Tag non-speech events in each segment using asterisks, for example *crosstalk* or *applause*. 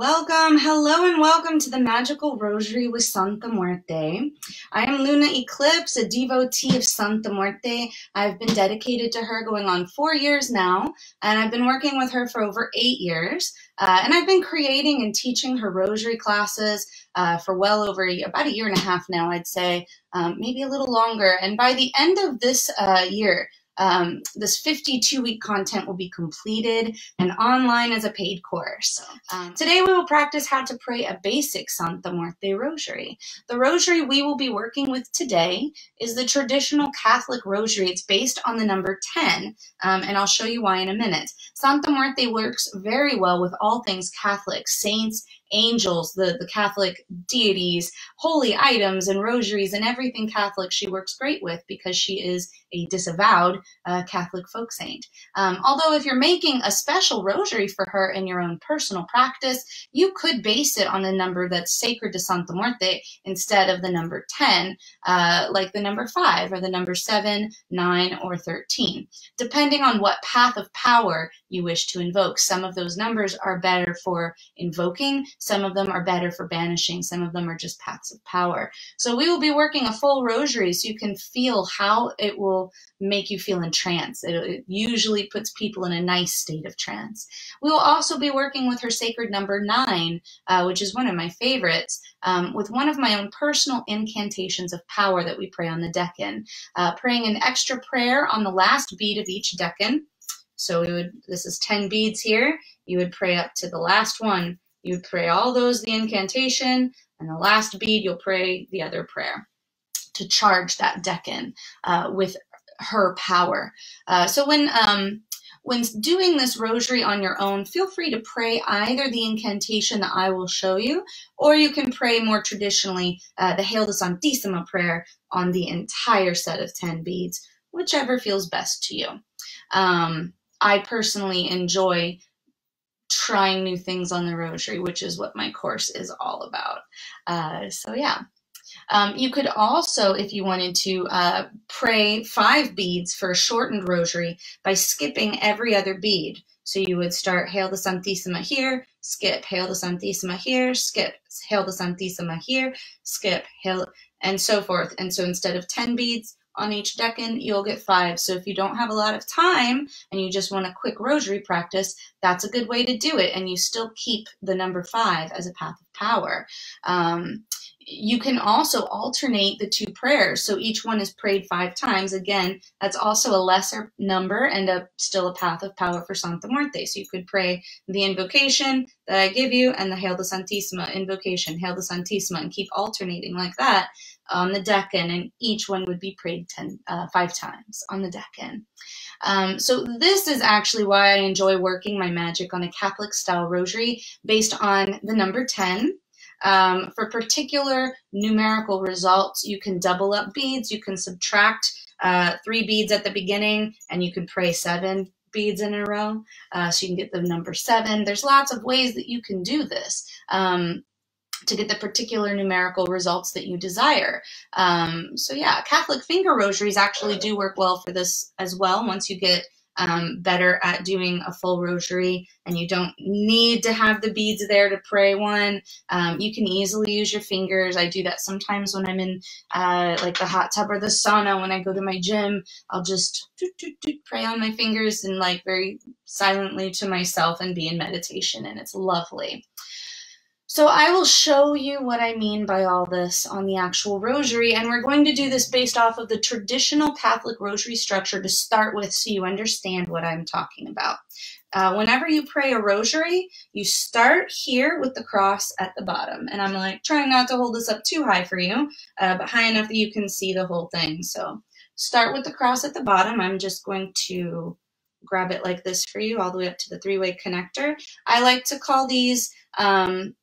Welcome, hello, and welcome to the Magickal Rosary with Santa Muerte. I am Luna Eclypse, a devotee of Santa Muerte. I've been dedicated to her going on four years now, and I've been working with her for over eight years. Uh, and I've been creating and teaching her rosary classes uh, for well over a, about a year and a half now, I'd say, um, maybe a little longer. And by the end of this uh, year, um, this 52 week content will be completed and online as a paid course. Um, today we will practice how to pray a basic Santa Muerte rosary. The rosary we will be working with today is the traditional Catholic rosary. It's based on the number 10, um, and I'll show you why in a minute. Santa Muerte works very well with all things Catholic, saints, angels, the, the Catholic deities, holy items, and rosaries, and everything Catholic she works great with because she is a disavowed uh, Catholic folk saint. Um, although, if you're making a special rosary for her in your own personal practice, you could base it on a number that's sacred to Santa Muerte instead of the number 10, uh, like the number 5 or the number 7, 9, or 13, depending on what path of power you wish to invoke. Some of those numbers are better for invoking, some of them are better for banishing, some of them are just paths of power. So we will be working a full rosary so you can feel how it will make you feel in trance. It, it, usually puts people in a nice state of trance. We will also be working with her sacred number nine, uh, which is one of my favorites, um, with one of my own personal incantations of power that we pray on the decan. Uh, praying an extra prayer on the last bead of each decan. So we would, this is 10 beads here. You would pray up to the last one. You would pray all those, the incantation, and the last bead, you'll pray the other prayer to charge that decan uh, with her power. Uh, so when um, when doing this rosary on your own, feel free to pray either the incantation that I will show you, or you can pray more traditionally uh, the Hail the Santissima prayer on the entire set of 10 beads, whichever feels best to you. Um, I personally enjoy trying new things on the rosary, which is what my course is all about. Uh, so, yeah. Um, you could also, if you wanted to, uh, pray five beads for a shortened rosary by skipping every other bead. So you would start Hail the Santissima here, skip Hail the Santissima here, skip Hail the Santissima here, skip Hail, and so forth. And so instead of 10 beads on each decan, you'll get five. So if you don't have a lot of time and you just want a quick rosary practice, that's a good way to do it. And you still keep the number five as a path of power. Um, you can also alternate the two prayers. So each one is prayed five times. Again, that's also a lesser number and a, still a path of power for Santa Muerte. So you could pray the invocation that I give you and the Hail the Santissima invocation, Hail the Santissima, and keep alternating like that on the decan. And each one would be prayed ten, uh, five times on the decan. Um, so this is actually why I enjoy working my magic on a Catholic style rosary based on the number 10 um, for particular numerical results, you can double up beads, you can subtract uh, three beads at the beginning, and you can pray seven beads in a row. Uh, so you can get the number seven. There's lots of ways that you can do this. Um, to get the particular numerical results that you desire. Um, so yeah, Catholic finger rosaries actually do work well for this as well. Once you get um, better at doing a full rosary and you don't need to have the beads there to pray one. Um, you can easily use your fingers. I do that sometimes when I'm in uh, like the hot tub or the sauna. When I go to my gym, I'll just doot, doot, doot, pray on my fingers and like very silently to myself and be in meditation, and it's lovely. So I will show you what I mean by all this on the actual rosary, and we're going to do this based off of the traditional Catholic rosary structure to start with so you understand what I'm talking about. Uh, whenever you pray a rosary, you start here with the cross at the bottom. And I'm like trying not to hold this up too high for you, uh, but high enough that you can see the whole thing. So start with the cross at the bottom. I'm just going to grab it like this for you all the way up to the three-way connector. I like to call these um,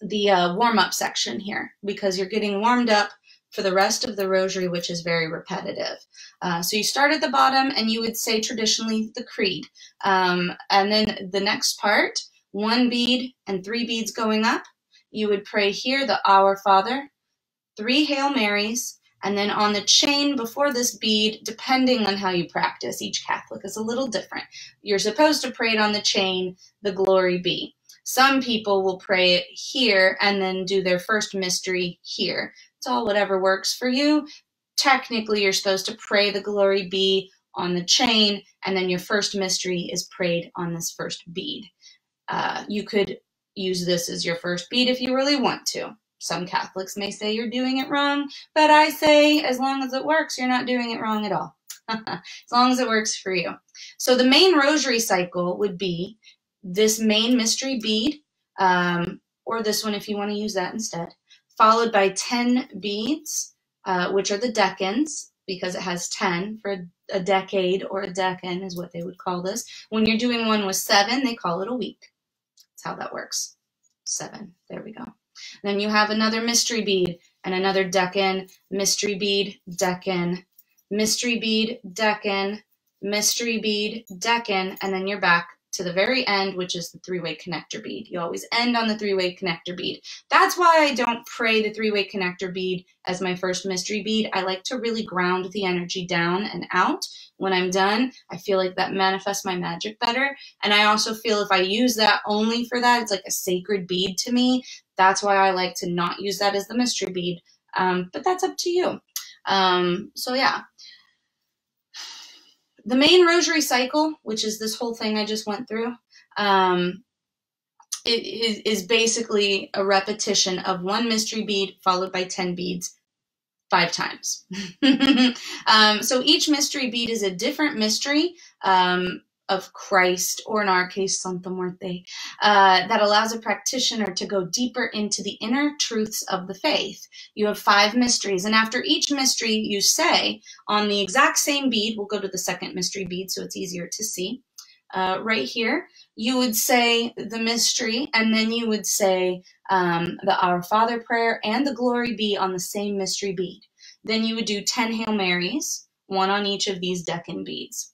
the uh, warm up section here because you're getting warmed up for the rest of the rosary, which is very repetitive. Uh, so you start at the bottom and you would say traditionally the creed. Um, and then the next part, one bead and three beads going up, you would pray here the Our Father, three Hail Marys, and then on the chain before this bead, depending on how you practice, each Catholic is a little different. You're supposed to pray it on the chain, the Glory Be. Some people will pray it here and then do their first mystery here. It's all whatever works for you. Technically, you're supposed to pray the glory be on the chain, and then your first mystery is prayed on this first bead. Uh, you could use this as your first bead if you really want to. Some Catholics may say you're doing it wrong, but I say as long as it works, you're not doing it wrong at all. *laughs* as long as it works for you. So the main rosary cycle would be this main mystery bead, um, or this one if you want to use that instead, followed by 10 beads, uh, which are the decans, because it has 10 for a decade or a decan is what they would call this. When you're doing one with seven, they call it a week. That's how that works. Seven. There we go. Then you have another mystery bead and another decan, mystery bead, decan, mystery bead, decan, mystery bead, decan, and then you're back to the very end, which is the three-way connector bead. You always end on the three-way connector bead. That's why I don't pray the three-way connector bead as my first mystery bead. I like to really ground the energy down and out. When I'm done, I feel like that manifests my magic better. And I also feel if I use that only for that, it's like a sacred bead to me. That's why I like to not use that as the mystery bead. Um, but that's up to you. Um, so yeah, the main rosary cycle, which is this whole thing I just went through, um, it is, is basically a repetition of one mystery bead followed by 10 beads five times. *laughs* um, so each mystery bead is a different mystery. Um, of Christ, or in our case, Santa Muerte, uh, that allows a practitioner to go deeper into the inner truths of the faith. You have five mysteries, and after each mystery, you say on the exact same bead, we'll go to the second mystery bead so it's easier to see. Uh, right here, you would say the mystery, and then you would say um, the Our Father prayer and the Glory Be on the same mystery bead. Then you would do 10 Hail Marys, one on each of these decan beads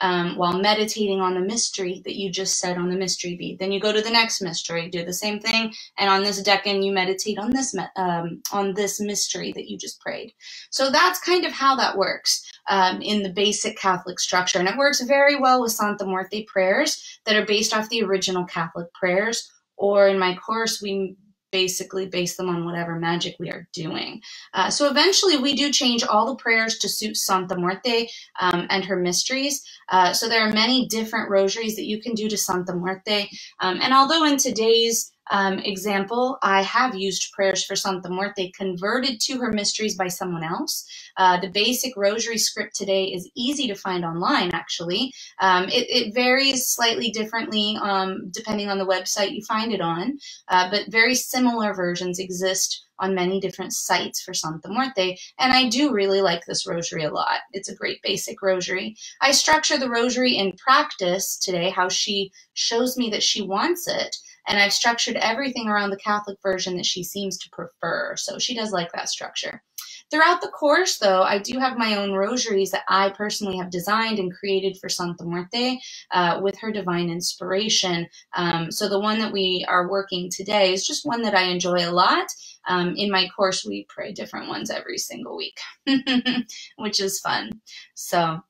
um, while meditating on the mystery that you just said on the mystery bead. Then you go to the next mystery, do the same thing, and on this decan you meditate on this um, on this mystery that you just prayed. So that's kind of how that works um, in the basic Catholic structure, and it works very well with Santa Muerte prayers that are based off the original Catholic prayers. Or in my course, we basically base them on whatever magic we are doing. Uh, so eventually we do change all the prayers to suit Santa Muerte um, and her mysteries. Uh, so there are many different rosaries that you can do to Santa Muerte. Um, and although in today's um, example, I have used prayers for Santa Muerte converted to her mysteries by someone else. Uh, the basic rosary script today is easy to find online, actually. Um, it, it, varies slightly differently um, depending on the website you find it on, uh, but very similar versions exist on many different sites for Santa Muerte, and I do really like this rosary a lot. It's a great basic rosary. I structure the rosary in practice today, how she shows me that she wants it, and I've structured everything around the Catholic version that she seems to prefer, so she does like that structure. Throughout the course, though, I do have my own rosaries that I personally have designed and created for Santa Muerte uh, with her divine inspiration. Um, so the one that we are working today is just one that I enjoy a lot. Um, in my course, we pray different ones every single week, *laughs* which is fun. So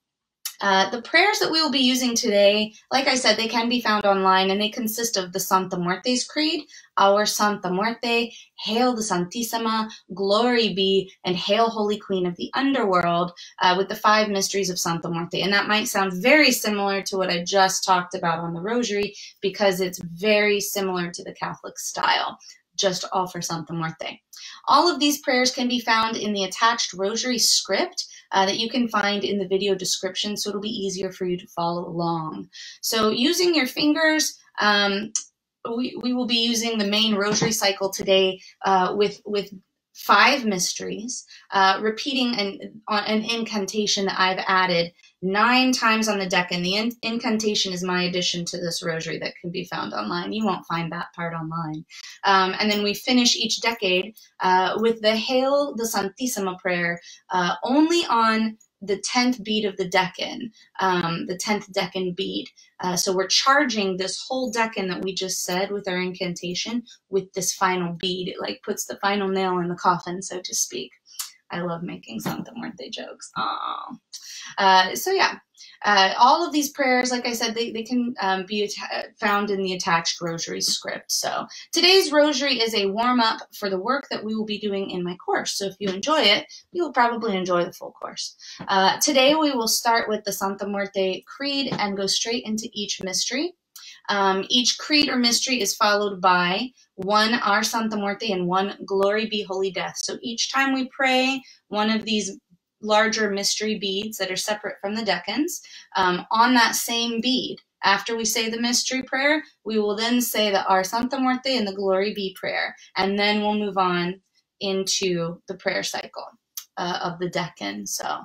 uh, the prayers that we will be using today, like I said, they can be found online and they consist of the Santa Muerte's Creed, Our Santa Muerte, Hail the Santissima, Glory be, and Hail Holy Queen of the Underworld, uh, with the five mysteries of Santa Muerte. And that might sound very similar to what I just talked about on the Rosary because it's very similar to the Catholic style just all for Santa Muerte. All of these prayers can be found in the attached rosary script uh, that you can find in the video description so it'll be easier for you to follow along. So using your fingers, um, we, we will be using the main rosary cycle today uh, with, with five mysteries, uh, repeating an, an incantation that I've added nine times on the decan. The in incantation is my addition to this rosary that can be found online. You won't find that part online. Um, and then we finish each decade uh, with the Hail the Santissima prayer uh, only on the 10th beat of the decan, um, the 10th decan bead. Uh, so we're charging this whole decan that we just said with our incantation with this final bead. It like puts the final nail in the coffin, so to speak. I love making Santa Muerte jokes. Aww. Uh, so yeah, uh, all of these prayers, like I said, they, they can um, be found in the attached rosary script. So today's rosary is a warm up for the work that we will be doing in my course. So if you enjoy it, you will probably enjoy the full course. Uh, today we will start with the Santa Muerte Creed and go straight into each mystery. Um, each creed or mystery is followed by one Our Santa Muerte and one Glory Be Holy Death. So each time we pray one of these larger mystery beads that are separate from the decans, um, on that same bead, after we say the mystery prayer, we will then say the Our Santa Muerte and the Glory Be prayer, and then we'll move on into the prayer cycle uh, of the decan. So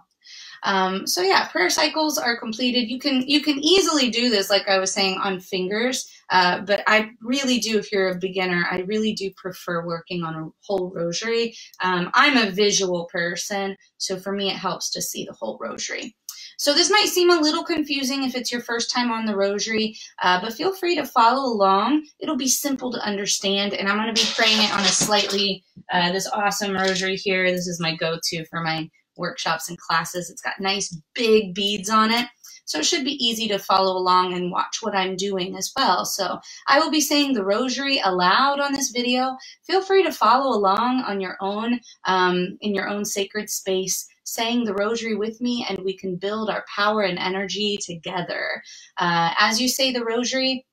um, so yeah, prayer cycles are completed. You can you can easily do this, like I was saying, on fingers. Uh, but I really do, if you're a beginner, I really do prefer working on a whole rosary. Um, I'm a visual person, so for me, it helps to see the whole rosary. So this might seem a little confusing if it's your first time on the rosary, uh, but feel free to follow along. It'll be simple to understand, and I'm going to be praying it on a slightly, uh, this awesome rosary here. This is my go-to for my workshops and classes. It's got nice big beads on it. So it should be easy to follow along and watch what I'm doing as well. So I will be saying the rosary aloud on this video. Feel free to follow along on your own, um, in your own sacred space, saying the rosary with me, and we can build our power and energy together. Uh, as you say the rosary,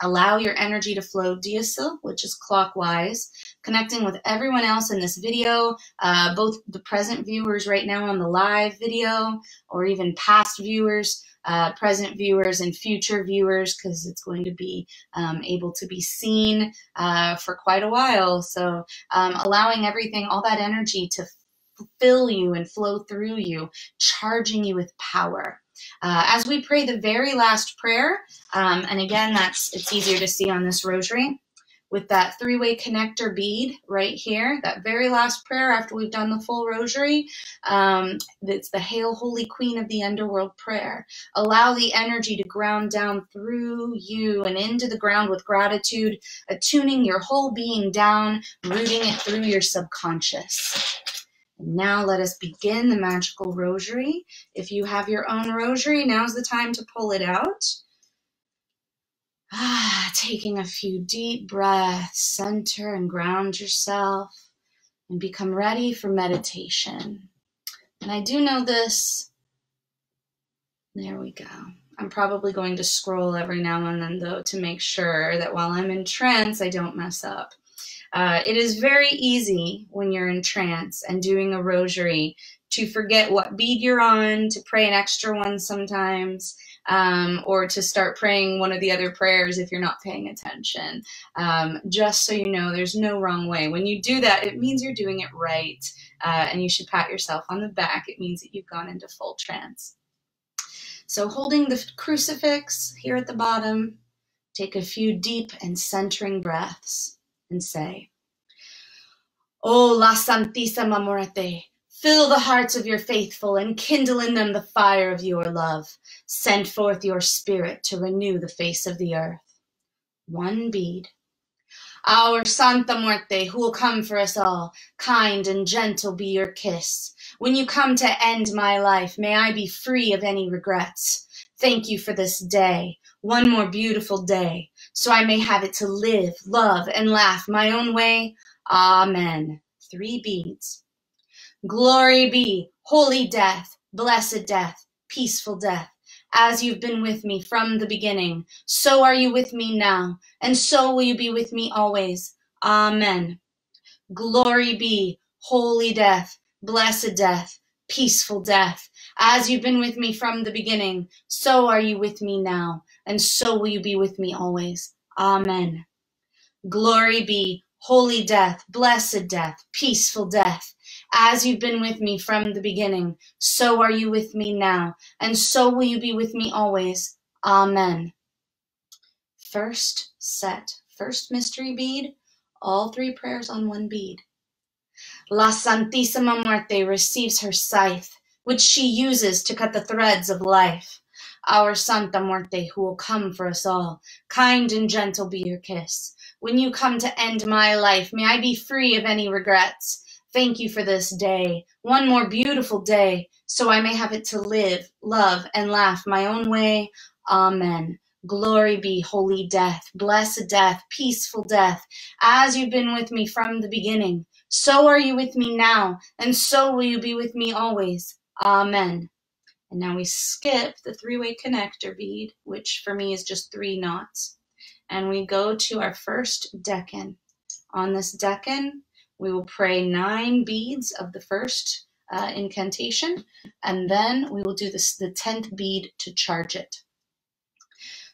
Allow your energy to flow deosil, which is clockwise, connecting with everyone else in this video, uh, both the present viewers right now on the live video, or even past viewers, uh, present viewers, and future viewers, because it's going to be um, able to be seen uh, for quite a while. So um, allowing everything, all that energy to fill you and flow through you, charging you with power. Uh, as we pray the very last prayer, um, and again, that's it's easier to see on this rosary with that three-way connector bead right here, that very last prayer after we've done the full rosary, um, it's the Hail Holy Queen of the Underworld prayer. Allow the energy to ground down through you and into the ground with gratitude, attuning your whole being down, rooting it through your subconscious. Now let us begin the magical rosary. If you have your own rosary, now's the time to pull it out. Ah, taking a few deep breaths, center and ground yourself, and become ready for meditation. And I do know this. There we go. I'm probably going to scroll every now and then, though, to make sure that while I'm in trance, I don't mess up. Uh, it is very easy when you're in trance and doing a rosary to forget what bead you're on, to pray an extra one sometimes, um, or to start praying one of the other prayers if you're not paying attention. Um, just so you know, there's no wrong way. When you do that, it means you're doing it right, uh, and you should pat yourself on the back. It means that you've gone into full trance. So, holding the crucifix here at the bottom, take a few deep and centering breaths and say, O La Santissima Muerte, fill the hearts of your faithful and kindle in them the fire of your love. Send forth your spirit to renew the face of the earth. One bead. Our Santa Muerte, who will come for us all, kind and gentle be your kiss. When you come to end my life, may I be free of any regrets. Thank you for this day, one more beautiful day, so I may have it to live, love, and laugh my own way. Amen. Three beads. Glory be, holy death, blessed death, peaceful death. As you've been with me from the beginning, so are you with me now, and so will you be with me always. Amen. Glory be, holy death, blessed death, peaceful death. As you've been with me from the beginning, so are you with me now, and so will you be with me always. Amen. Glory be, holy death, blessed death, peaceful death. As you've been with me from the beginning, so are you with me now, and so will you be with me always. Amen. First set, first mystery bead, all three prayers on one bead. La Santissima Muerte receives her scythe, which she uses to cut the threads of life our Santa Muerte, who will come for us all. Kind and gentle be your kiss. When you come to end my life, may I be free of any regrets. Thank you for this day, one more beautiful day, so I may have it to live, love, and laugh my own way. Amen. Glory be, holy death, blessed death, peaceful death, as you've been with me from the beginning. So are you with me now, and so will you be with me always. Amen. And now we skip the three-way connector bead, which for me is just three knots. And we go to our first decan. On this decan, we will pray nine beads of the first uh, incantation, and then we will do this, the tenth bead to charge it.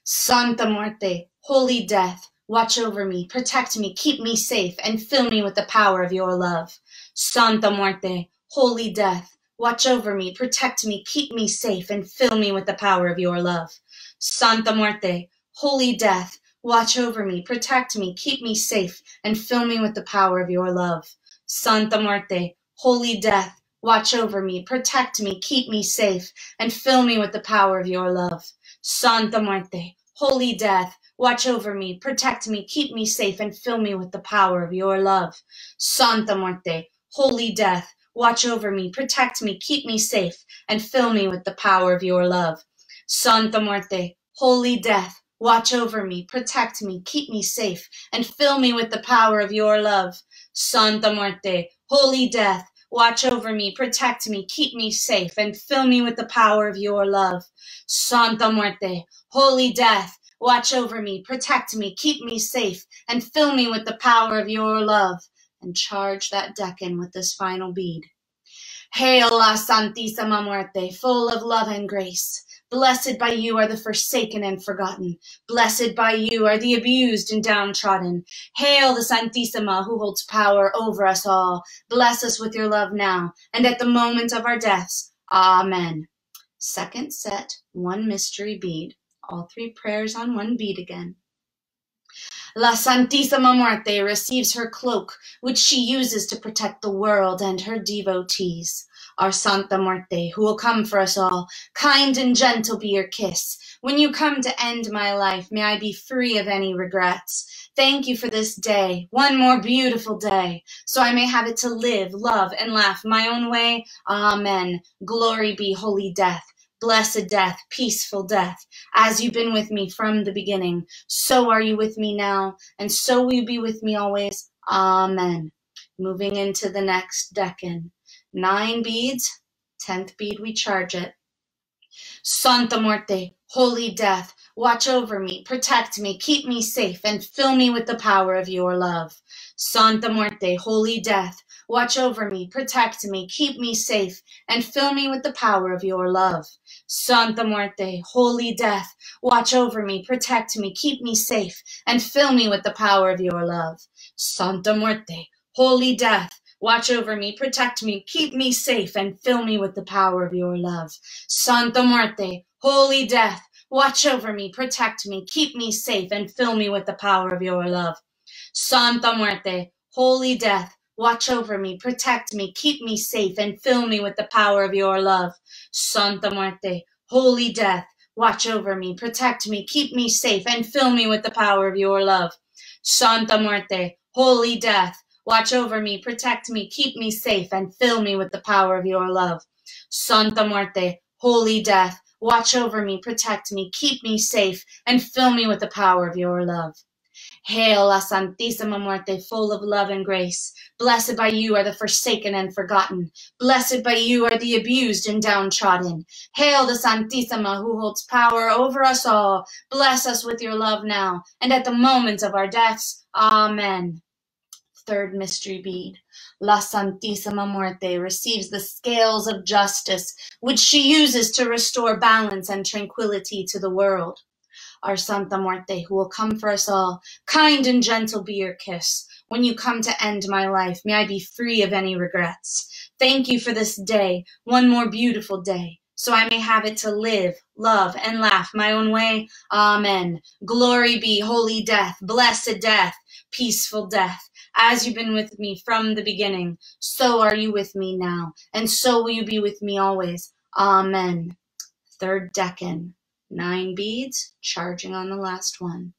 Santa Muerte, holy death, watch over me, protect me, keep me safe, and fill me with the power of your love. Santa Muerte, holy death, watch over me, protect me, keep me safe, and fill me with the power of your love. Santa Muerte, holy death, watch over me, protect me, keep me safe, and fill me with the power of your love. Santa Muerte, holy death, watch over me, protect me, keep me safe, and fill me with the power of your love. Santa Muerte, holy death, watch over me, protect me, keep me safe, and fill me with the power of your love. Santa Muerte, holy death, watch over me, protect me, keep me safe, and fill me with the power of your love. Santa Muerte, holy death, watch over me, protect me, keep me safe, and fill me with the power of your love. Santa Muerte, holy death, Watch over me, protect me, keep me safe, and fill me with the power of your love. Santa Muerte, holy death, watch over me, protect me, keep me safe, and fill me with the power of your love. And charge that decan with this final bead. Hail la Santissima Muerte, full of love and grace. Blessed by you are the forsaken and forgotten. Blessed by you are the abused and downtrodden. Hail the Santissima who holds power over us all. Bless us with your love now and at the moment of our deaths. Amen. Second set, one mystery bead. All three prayers on one bead again. La Santissima Muerte receives her cloak, which she uses to protect the world and her devotees our Santa Muerte, who will come for us all. Kind and gentle be your kiss. When you come to end my life, may I be free of any regrets. Thank you for this day, one more beautiful day, so I may have it to live, love, and laugh my own way. Amen. Glory be holy death. Blessed death, peaceful death, as you've been with me from the beginning, so are you with me now, and so will you be with me always. Amen. Moving into the next decan nine beads, tenth bead we charge it. Santa Muerte, holy death, watch over me, protect me, keep me safe, and fill me with the power of your love. Santa Muerte, holy death, watch over me, protect me, keep me safe, and fill me with the power of your love. Santa Muerte, holy death, watch over me, protect me, keep me safe, and fill me with the power of your love. Santa Muerte, holy death, Watch over me, protect me, keep me safe, and fill me with the power of your love. Santa Muerte, holy death, watch over me, protect me, keep me safe, and fill me with the power of your love. Santa Muerte, holy death, watch over me, protect me, keep me safe, and fill me with the power of your love. Santa Muerte, holy death, watch over me, protect me, keep me safe, and fill me with the power of your love. Santa Muerte, holy death, Watch over me, protect me, keep me safe, and fill me with the power of your love. Santa Muerte, holy death, watch over me, protect me, keep me safe, and fill me with the power of your love. Hail, La Santísima Muerte, full of love and grace. Blessed by you are the forsaken and forgotten. Blessed by you are the abused and downtrodden. Hail the Santísima who holds power over us all. Bless us with your love now, and at the moment of our deaths. Amen third mystery bead. La Santísima Muerte receives the scales of justice, which she uses to restore balance and tranquility to the world. Our Santa Muerte, who will come for us all, kind and gentle be your kiss. When you come to end my life, may I be free of any regrets. Thank you for this day, one more beautiful day, so I may have it to live, love, and laugh my own way. Amen. Glory be holy death, blessed death, peaceful death. As you've been with me from the beginning, so are you with me now, and so will you be with me always. Amen. Third decan, nine beads, charging on the last one.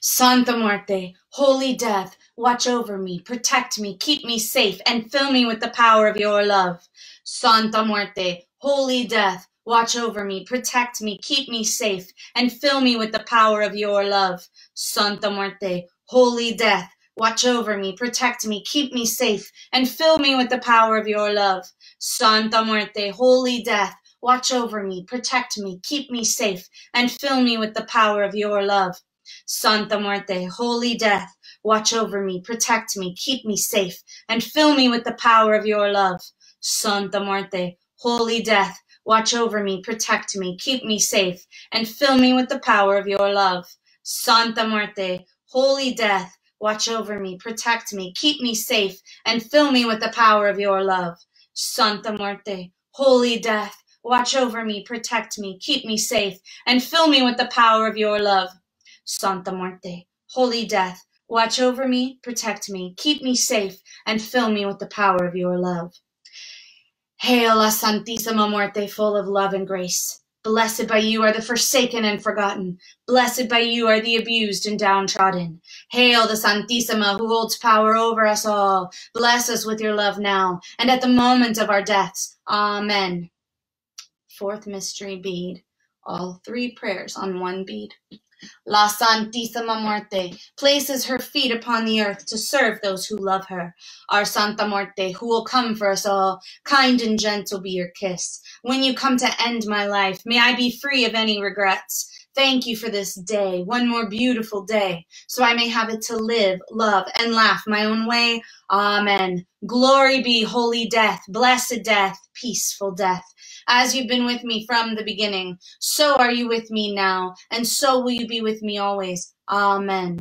Santa Muerte, holy death, watch over me, protect me, keep me safe, and fill me with the power of your love. Santa Muerte, holy death, watch over me, protect me, keep me safe, and fill me with the power of your love. Santa Muerte, holy death, watch over me, protect me, keep me safe, and fill me with the power of your love. Santa Muerte, holy death, Watch over me, protect me, keep me safe, and fill me with the power of your love. Santa Muerte, holy death, watch over me, protect me, keep me safe, and fill me with the power of your love. Santa Muerte, holy death, watch over me, protect me, keep me safe, and fill me with the power of your love. Santa Muerte, holy death, watch over me, protect me, keep me safe, and fill me with the power of your love. Santa Muerte, holy death, Watch over me, protect me, keep me safe, and fill me with the power of your love. Santa Muerte, holy death, watch over me, protect me, keep me safe, and fill me with the power of your love. Hail, La Santísima Muerte, full of love and grace. Blessed by you are the forsaken and forgotten. Blessed by you are the abused and downtrodden. Hail the Santísima who holds power over us all. Bless us with your love now and at the moment of our deaths. Amen fourth mystery bead, all three prayers on one bead. La Santísima Muerte places her feet upon the earth to serve those who love her. Our Santa Muerte, who will come for us all, kind and gentle be your kiss. When you come to end my life, may I be free of any regrets. Thank you for this day, one more beautiful day, so I may have it to live, love, and laugh my own way. Amen. Glory be, holy death, blessed death, peaceful death. As you've been with me from the beginning, so are you with me now, and so will you be with me always. Amen.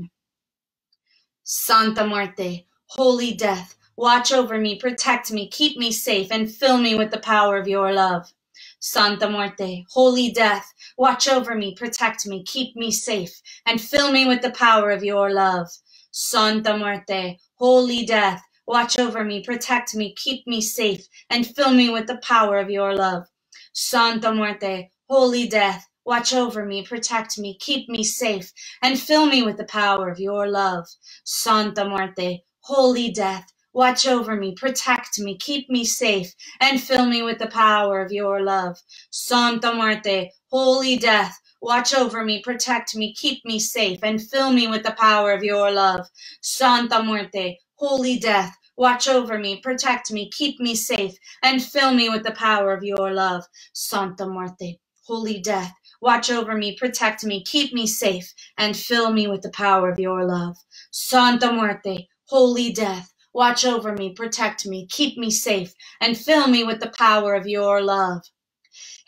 Santa Muerte, holy death, watch over me, protect me, keep me safe, and fill me with the power of your love. Santa Muerte, holy death, watch over me, protect me, keep me safe, and fill me with the power of your love. Santa Muerte, holy death, watch over me, protect me, keep me safe, and fill me with the power of your love. Santa Muerte, holy death, watch over me, protect me, keep me safe, and fill me with the power of your love. Santa Muerte, holy death, watch over me, protect me, keep me safe, and fill me with the power of your love. Santa Muerte, holy death, Watch over me, protect me, keep me safe, and fill me with the power of your love. Santa Muerte, holy death, Watch over me, protect me, keep me safe, and fill me with the power of your love. Santa Muerte, holy death, watch over me, protect me, keep me safe, and fill me with the power of your love. Santa Muerte, holy death, watch over me, protect me, keep me safe, and fill me with the power of your love.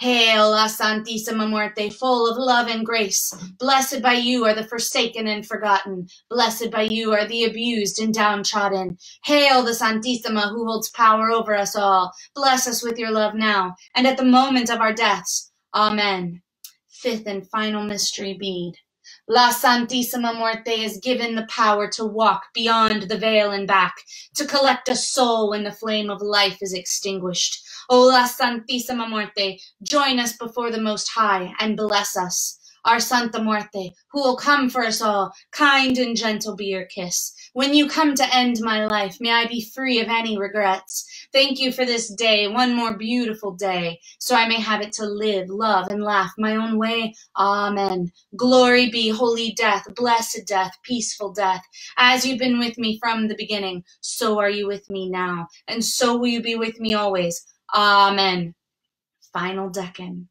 Hail, La Santísima Muerte, full of love and grace. Blessed by you are the forsaken and forgotten. Blessed by you are the abused and downtrodden. Hail, the Santissima who holds power over us all. Bless us with your love now and at the moment of our deaths. Amen. Fifth and final mystery bead. La Santísima Muerte is given the power to walk beyond the veil and back, to collect a soul when the flame of life is extinguished. O la Santísima Muerte, join us before the Most High and bless us. Our Santa Muerte, who will come for us all, kind and gentle be your kiss. When you come to end my life, may I be free of any regrets. Thank you for this day, one more beautiful day, so I may have it to live, love, and laugh my own way. Amen. Glory be, holy death, blessed death, peaceful death. As you've been with me from the beginning, so are you with me now, and so will you be with me always. Amen. Final decan.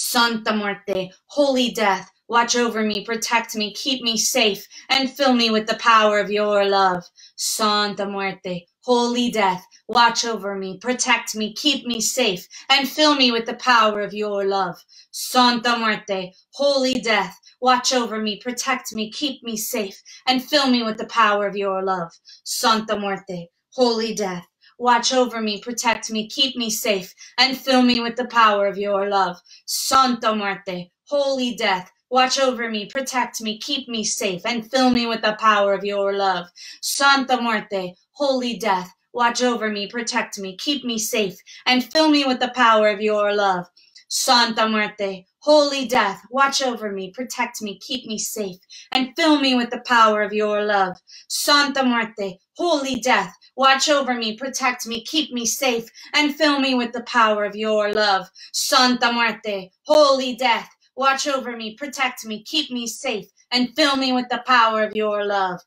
Santa Muerte, holy death, watch over me, protect me, keep me safe, and fill me with the power of your love. Santa Muerte, holy death, watch over me, protect me, keep me safe, and fill me with the power of your love. Santa Muerte, holy death, watch over me, protect me, keep me safe, and fill me with the power of your love. Santa Muerte, holy death, Watch over me, protect me, keep me safe, and fill me with the power of your love. Santa Muerte, holy death, Watch over me, protect me, keep me safe, and fill me with the power of your love. Santa Muerte, holy death, watch over me, protect me, keep me safe, and fill me with the power of your love. Santa Muerte, holy death, watch over me, protect me, keep me safe, and fill me with the power of your love. Santa Muerte, holy death, watch over me, protect me, keep me safe, and fill me with the power of your love. Santa Muerte, holy death, watch over me, protect me, keep me safe, and fill me with the power of your love.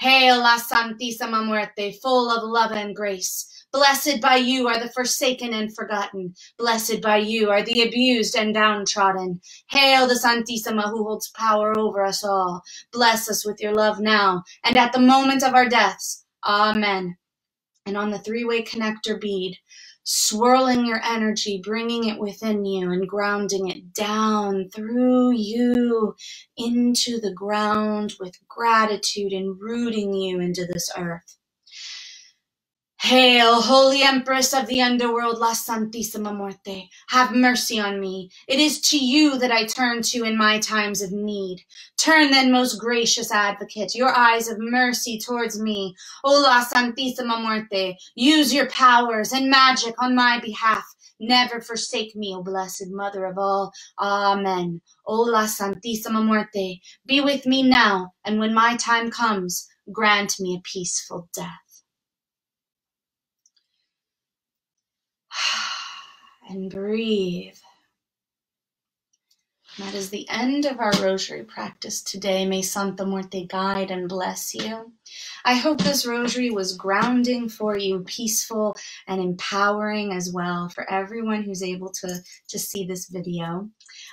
Hail, La Santísima Muerte, full of love and grace. Blessed by you are the forsaken and forgotten. Blessed by you are the abused and downtrodden. Hail the Santissima who holds power over us all. Bless us with your love now and at the moment of our deaths. Amen. And on the three way connector bead, swirling your energy, bringing it within you and grounding it down through you into the ground with gratitude and rooting you into this earth. Hail, Holy Empress of the underworld, La Santísima Muerte, have mercy on me. It is to you that I turn to in my times of need. Turn then, most gracious advocate, your eyes of mercy towards me. O La Santísima Muerte, use your powers and magic on my behalf. Never forsake me, O blessed Mother of all. Amen. O La Santísima Muerte, be with me now, and when my time comes, grant me a peaceful death. And breathe. That is the end of our rosary practice today. May Santa Muerte guide and bless you. I hope this rosary was grounding for you, peaceful and empowering as well for everyone who's able to, to see this video.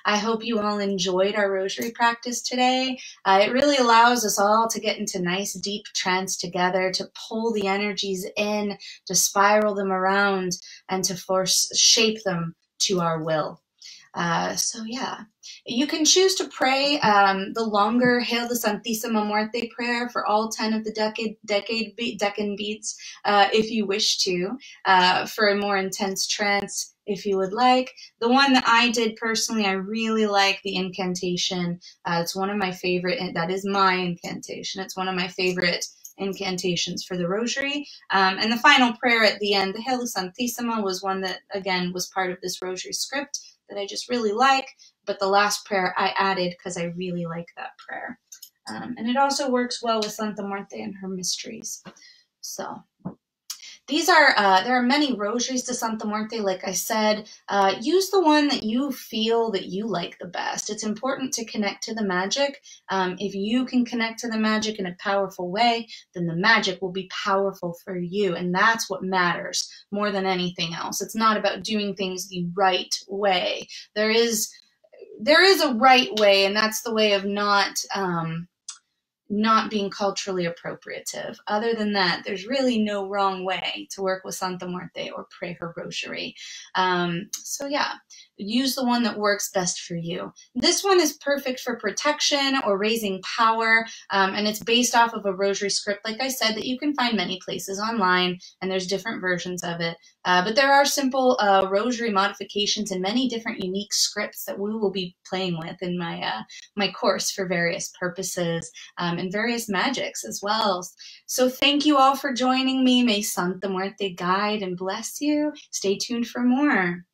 I hope you all enjoyed our rosary practice today. Uh, it really allows us all to get into nice deep trance together, to pull the energies in, to spiral them around, and to force shape them to our will. Uh, so yeah, you can choose to pray um, the longer Hail the Santísima Muerte prayer for all 10 of the decade, decade decan beats uh, if you wish to, uh, for a more intense trance if you would like. The one that I did personally, I really like the incantation. Uh, it's one of my favorite, that is my incantation. It's one of my favorite incantations for the rosary. Um, and the final prayer at the end, the Hail Santissima, was one that, again, was part of this rosary script that I just really like. But the last prayer I added because I really like that prayer. Um, and it also works well with Santa Muerte and her mysteries. So these are, uh, there are many rosaries to Santa Muerte, like I said. Uh, use the one that you feel that you like the best. It's important to connect to the magic. Um, if you can connect to the magic in a powerful way, then the magic will be powerful for you. And that's what matters more than anything else. It's not about doing things the right way. There is, there is a right way, and that's the way of not, um, not being culturally appropriative. Other than that, there's really no wrong way to work with Santa Muerte or pray her rosary. Um, so yeah, use the one that works best for you. This one is perfect for protection or raising power, um, and it's based off of a rosary script, like I said, that you can find many places online, and there's different versions of it. Uh, but there are simple uh, rosary modifications and many different unique scripts that we will be playing with in my uh, my course for various purposes um, and various magics as well. So thank you all for joining me. May Santa Muerte guide and bless you. Stay tuned for more.